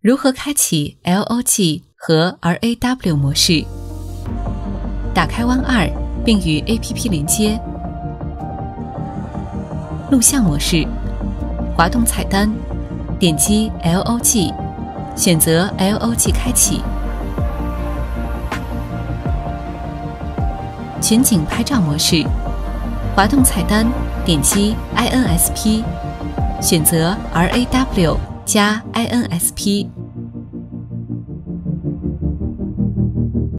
如何开启 LOG 和 RAW 模式？打开 One 二，并与 APP 连接。录像模式，滑动菜单，点击 LOG，选择 LOG 开启。全景拍照模式，滑动菜单，点击 INSP，选择 RAW 加 INSP。